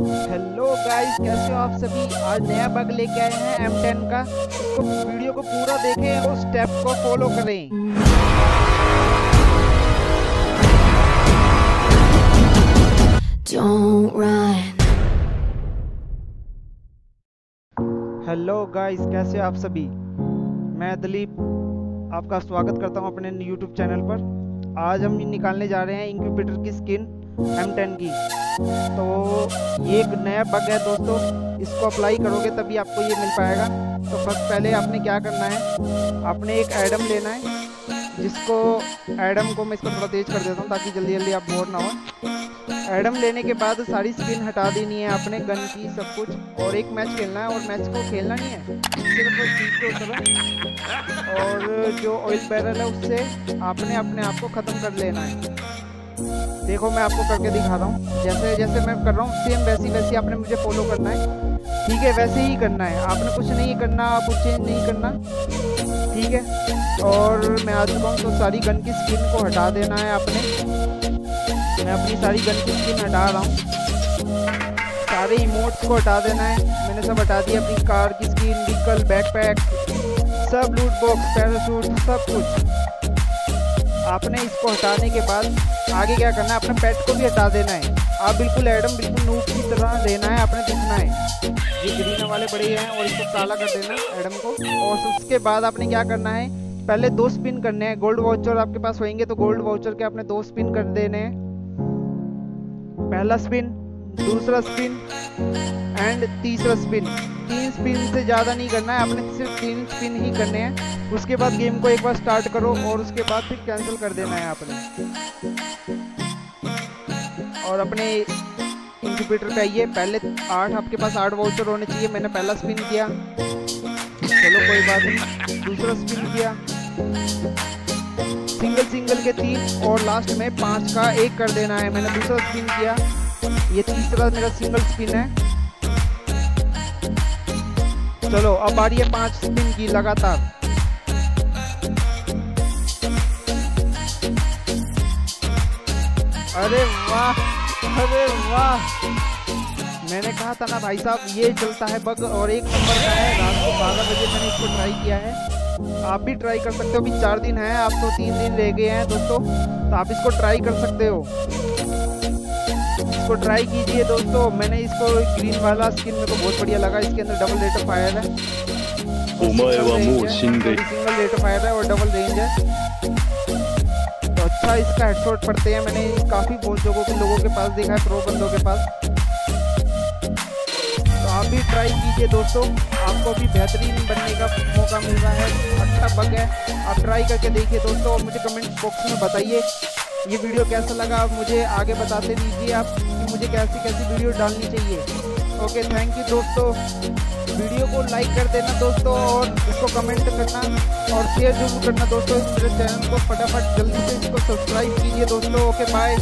Hello guys कैसे हो आप सभी? आज नया बग लेके आए हैं M10 का। इसको वीडियो को पूरा देखें और स्टेप को फॉलो करें। हेलो गाइस कैसे हो आप सभी? मैं दिलीप आपका स्वागत करता हूँ अपने यूट्यूब चैनल पर। आज हम निकालने जा रहे हैं इंक्यूबेटर की स्किन M10 की। तो ये एक नया बग है दोस्तों। इसको अप्लाई करोगे तभी आपको ये मिल पाएगा। तो बस पहले आपने क्या करना है, आपने एक एडम लेना है, जिसको एडम को मैं इसको थोड़ा तेज कर देता हूँ ताकि जल्दी जल्दी आप बोर ना हो। एडम लेने के बाद सारी स्किन हटा देनी है आपने गन की सब कुछ। और एक मैच खेलना है, और मैच को खेलना नहीं है। सिर्फ़ और जो ऑयल बैरल है उससे आपने अपने आप को ख़त्म कर लेना है। देखो, मैं आपको करके दिखा रहा हूँ। जैसे जैसे मैं कर रहा हूँ सेम वैसी वैसी आपने मुझे फॉलो करना है। ठीक है, वैसे ही करना है। आपने कुछ नहीं करना कुछ चेंज नहीं करना। ठीक है? और मैं आ चुका हूँ तो सारी गन की स्किन को हटा देना है आपने। मैं अपनी सारी गन की स्किन हटा रहा हूँ। सारे इमोट्स को हटा देना है। मैंने सब हटा दिया, अपनी कार की स्किन व्हीकल बैकपैक सब लूट बॉक्स पैराशूट सब कुछ। आपने इसको हटाने के बाद आगे क्या करना है? अपने पेट को भी हटा देना है। आप बिल्कुल एडम बिल्कुल नूब की तरह रहना है, आपने दिखना है। ये ग्रीन वाले बड़े हैं और इसको काला कर देना एडम को। और उसके बाद आपने क्या करना है? पहले दो स्पिन करने हैं। गोल्ड वाउचर आपके पास होंगे तो गोल्ड वाउचर के आपने दो स्पिन कर देने हैं। पहला स्पिन दूसरा स्पिन एंड तीसरा स्पिन तीन स्पिन से ज़्यादा नहीं करना है। आपने सिर्फ़ तीन स्पिन ही करने हैं। उसके बाद गेम को एक बार स्टार्ट करो और उसके बाद फिर कैंसिल कर देना है आपने। और अपने इंक्यूबेटर पे आइए। पहले आठ आपके पास आठ वाउचर होने चाहिए। मैंने पहला स्पिन किया। चलो, कोई बात नहीं। दूसरा स्पिन किया। सिंगल सिंगल के तीन और लास्ट में पाँच का एक कर देना है। मैंने दूसरा स्पिन किया। ये तीसरा मेरा सिंगल स्पिन है। चलो, अब आ रही है पाँच स्पिन की लगातार। अरे वाह अरे वाह। मैंने कहा था ना भाई साहब ये चलता है बग और एक नंबर का है। रात को बारह बजे मैंने इसको ट्राई किया है। आप भी ट्राई कर सकते हो अभी चार दिन है आप तो तीन दिन रह गए हैं दोस्तों। तो आप इसको ट्राई कर सकते हो। इसको ट्राई कीजिए दोस्तों। मैंने इसको ग्रीन वाला स्किन मेरे को बहुत बढ़िया लगा। इसके अंदर डबल रेट ऑफ़ फायर है। सिंगल रेट ऑफ़ फायर है और डबल रेंज है। अच्छा इसका हेडशॉट पड़ते हैं मैंने। काफ़ी बहुत लोगों के लोगों के पास देखा है प्रो बंदों के पास। तो आप भी ट्राई कीजिए दोस्तों। आपको भी बेहतरीन बनने का मौका मिल रहा है। अच्छा बग है। आप ट्राई करके देखिए दोस्तों और मुझे कमेंट बॉक्स में बताइए ये वीडियो कैसा लगा। आप मुझे आगे बताते दीजिए आप मुझे कैसी कैसी वीडियो डालनी चाहिए। ओके थैंक यू दोस्तों। वीडियो को लाइक कर देना दोस्तों और इसको कमेंट करना और शेयर ज़रूर करना दोस्तों मेरे चैनल को। फटाफट जल्दी से इसको सब्सक्राइब कीजिए दोस्तों। Okay bye